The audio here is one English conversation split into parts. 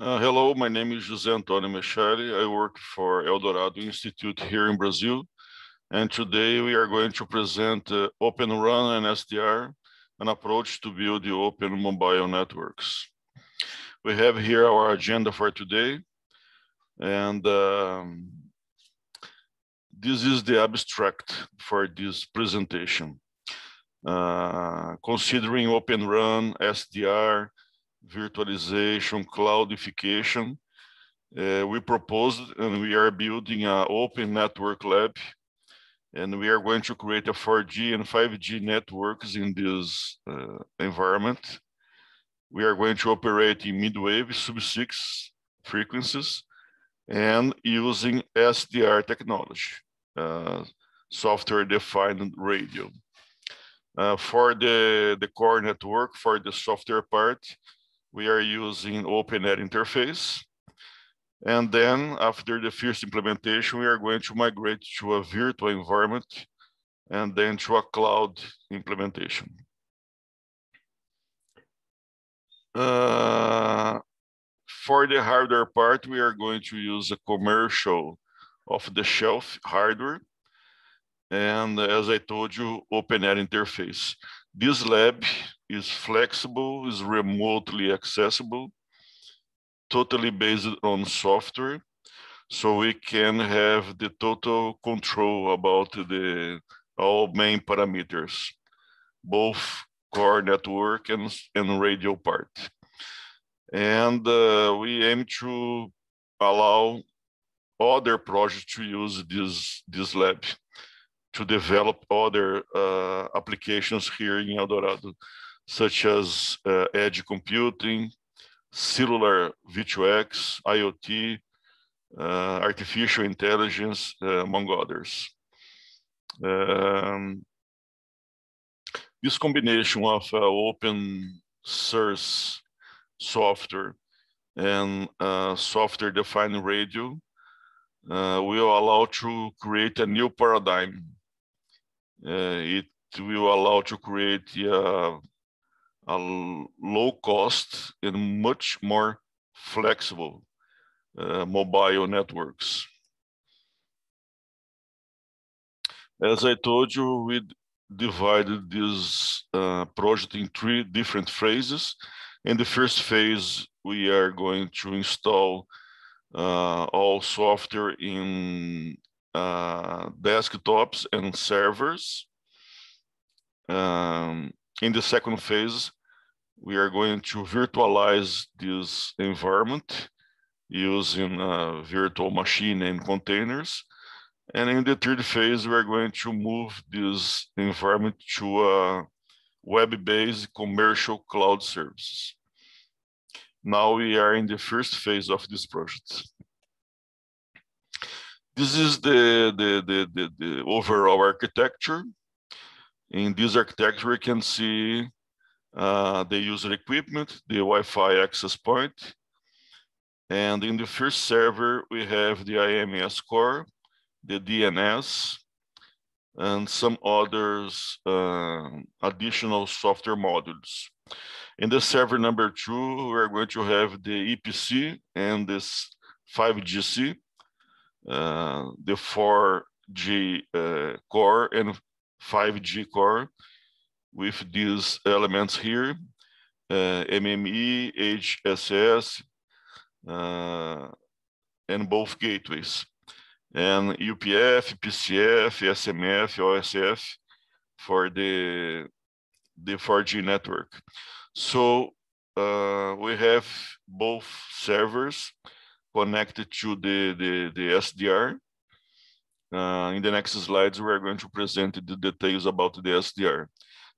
Uh, hello, my name is José Antonio Mechari. I work for Eldorado Institute here in Brazil. And today we are going to present uh, OpenRAN and SDR, an approach to build the open mobile networks. We have here our agenda for today. And um, this is the abstract for this presentation. Uh, considering OpenRAN, SDR, virtualization, cloudification, uh, we proposed and we are building an open network lab and we are going to create a 4G and 5G networks in this uh, environment. We are going to operate in mid-wave sub-6 frequencies and using SDR technology, uh, software-defined radio. Uh, for the, the core network, for the software part, we are using OpenAirInterface. And then after the first implementation, we are going to migrate to a virtual environment and then to a cloud implementation. Uh, for the hardware part, we are going to use a commercial off-the-shelf hardware. And as I told you, OpenAirInterface. This lab is flexible, is remotely accessible, totally based on software. So we can have the total control about the all main parameters, both core network and, and radio part. And uh, we aim to allow other projects to use this, this lab to develop other uh, applications here in Eldorado, such as uh, edge computing, cellular V2X, IoT, uh, artificial intelligence, uh, among others. Um, this combination of uh, open source software and uh, software-defined radio will allow to create a new paradigm uh, it will allow to create uh, a low cost and much more flexible uh, mobile networks. As I told you, we divided this uh, project in three different phases. In the first phase, we are going to install uh, all software in uh, desktops and servers. Um, in the second phase, we are going to virtualize this environment using a virtual machine and containers. And in the third phase, we are going to move this environment to a web-based commercial cloud services. Now we are in the first phase of this project. This is the, the, the, the, the overall architecture. In this architecture, we can see uh, the user equipment, the Wi-Fi access point. And in the first server, we have the IMS core, the DNS, and some others uh, additional software modules. In the server number two, we're going to have the EPC and this 5GC, uh, the 4G uh, core and 5G core with these elements here, uh, MME, HSS, uh, and both gateways, and UPF, PCF, SMF, AUSF for the, the 4G network. So uh, we have both servers connected to the, the, the SDR. Uh, in the next slides, we are going to present the details about the SDR.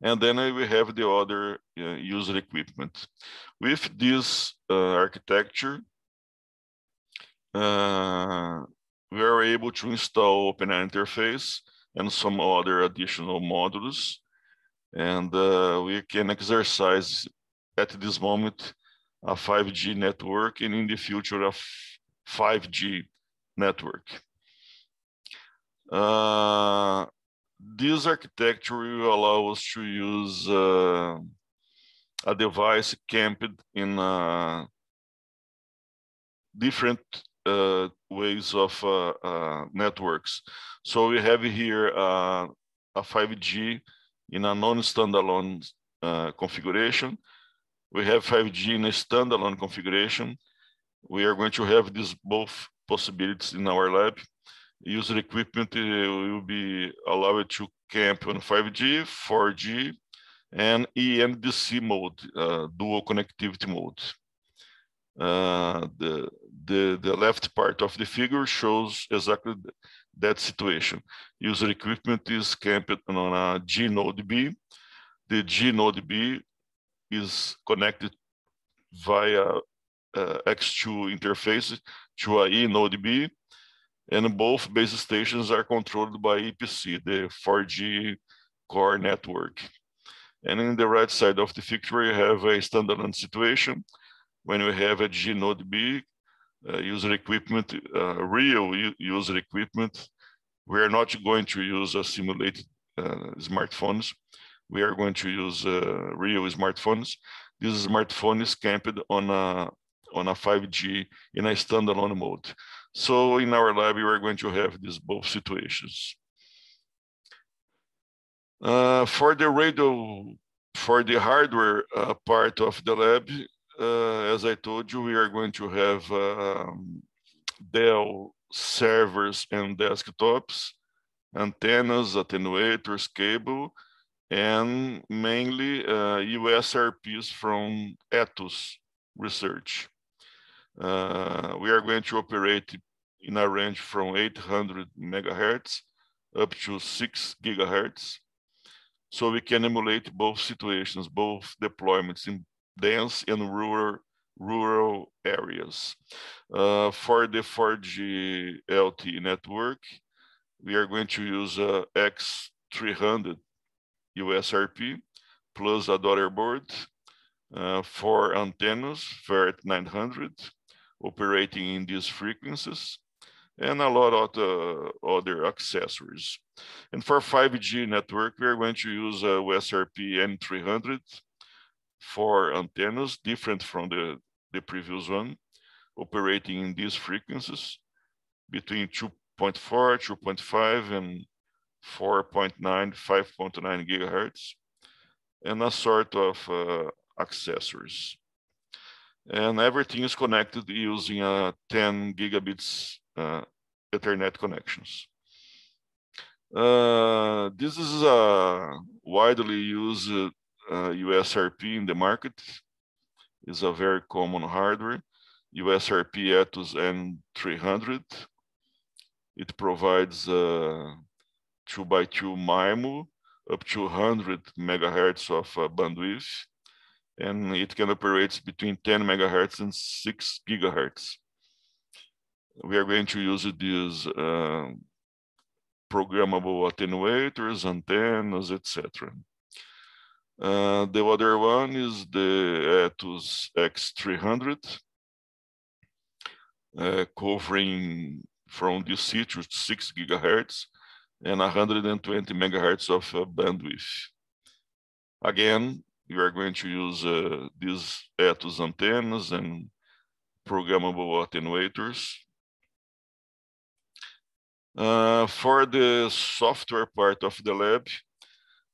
And then we have the other uh, user equipment. With this uh, architecture, uh, we are able to install OpenAirInterface and some other additional modules. And uh, we can exercise at this moment a 5G network and in the future a 5G network. Uh, this architecture will allow us to use uh, a device camped in a, different uh, ways of uh, uh, networks. So we have here uh, a 5G in a non-standalone uh, configuration. We have 5G in a standalone configuration. We are going to have these both possibilities in our lab. User equipment will be allowed to camp on 5G, 4G, and EN-DC mode, uh, dual connectivity mode. Uh, the, the, the left part of the figure shows exactly that situation. User equipment is camped on a G node B. The G node B is connected via uh, X2 interface to a E node B, and both base stations are controlled by EPC, the 4G core network. And in the right side of the figure, you have a standalone situation when we have a G node B uh, user equipment, uh, real user equipment. We are not going to use a simulated uh, smartphones. We are going to use uh, real smartphones. This smartphone is camped on a on a 5G in a standalone mode. So in our lab, we are going to have these both situations. Uh, for the radio, for the hardware uh, part of the lab, uh, as I told you, we are going to have um, Dell servers and desktops, antennas, attenuators, cable, and mainly uh, USRPs from Ettus Research. Uh, we are going to operate in a range from 800 megahertz up to 6 gigahertz. So we can emulate both situations, both deployments in dense and rural rural areas. Uh, for the 4G LTE network, we are going to use uh, X300 USRP plus a daughter board uh, for antennas, VERT 900, operating in these frequencies, and a lot of the other accessories. And for 5G network, we are going to use a USRP N300 for antennas different from the, the previous one, operating in these frequencies between 2.4, 2.5, and 4.9, 5.9 gigahertz, and a sort of uh, accessories. And everything is connected using uh, 10 gigabits uh, Ethernet connections. Uh, this is a widely used USRP uh, in the market. is a very common hardware. USRP Ettus N300. It provides uh, 2 by 2 MIMO up to 100 megahertz of uh, bandwidth, and it can operate between 10 megahertz and 6 gigahertz. We are going to use these uh, programmable attenuators, antennas, etc. Uh, the other one is the Ettus X300, uh, covering from DC to 6 gigahertz and 120 megahertz of uh, bandwidth. Again, you are going to use uh, these Ettus antennas and programmable attenuators. Uh, for the software part of the lab,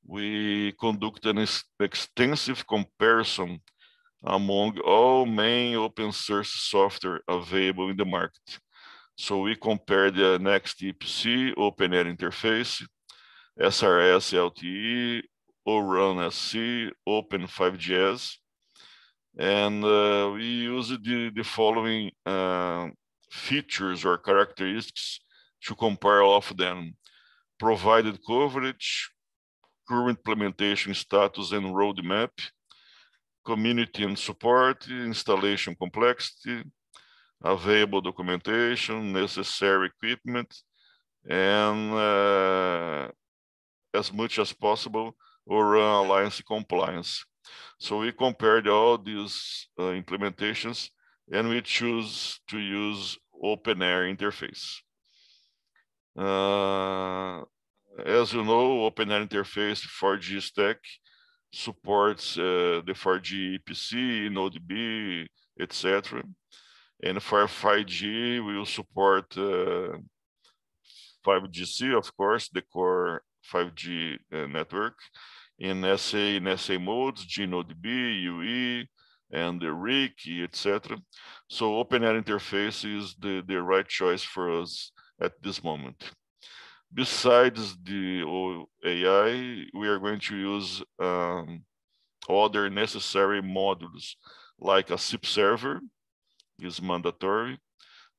we conduct an extensive comparison among all main open source software available in the market. So we compare the NextEPC, Open Air Interface, srsLTE, ORAN SC, Open 5GS, and uh, we use the, the following uh, features or characteristics to compare all of them. Provided coverage, current implementation status and roadmap, community and support, installation complexity, available documentation, necessary equipment, and uh, as much as possible, or uh, alliance compliance. So we compared all these uh, implementations and we choose to use open air interface. Uh, as you know, Open Air Interface 4G stack supports uh, the 4G EPC, Node B, etc. And for 5G, we will support uh, 5GC, of course, the core 5G uh, network in SA in SA modes, gNodeB, UE, and the RIC, etc. So open air interface is the, the right choice for us at this moment. Besides the AI, we are going to use um, other necessary modules like a SIP server is mandatory,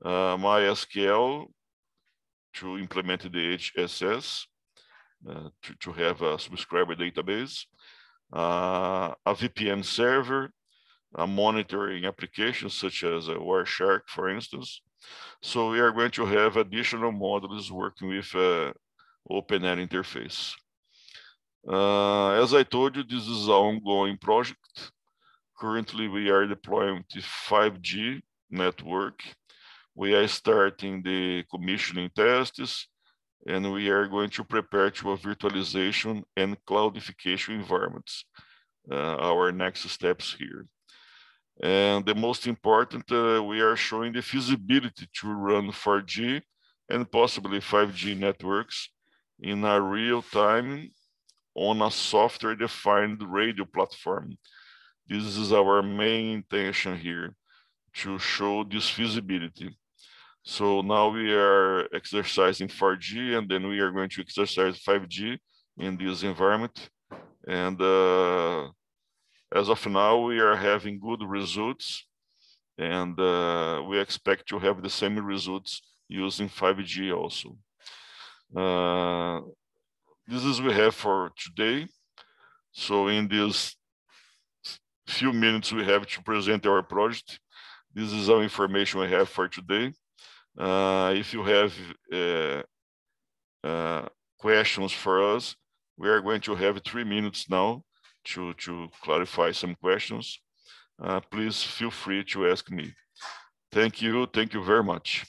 uh, MySQL to implement the HSS, to, to have a subscriber database, uh, a VPN server, a monitoring application such as a Wireshark, for instance. So we are going to have additional modules working with uh, OpenAir interface. Uh, as I told you, this is an ongoing project. Currently, we are deploying the 5G network. We are starting the commissioning tests, and we are going to prepare to a virtualization and cloudification environments. Uh, our next steps here. And the most important, uh, we are showing the feasibility to run 4G and possibly 5G networks in a real time on a software defined radio platform. This is our main intention here to show this feasibility. So now we are exercising 4G and then we are going to exercise 5G in this environment. And uh, as of now, we are having good results and uh, we expect to have the same results using 5G also. Uh, this is what we have for today. So in these few minutes we have to present our project. This is our information we have for today. Uh, if you have uh, uh, questions for us, we are going to have three minutes now to, to clarify some questions, please feel free to ask me. Thank you. Thank you very much.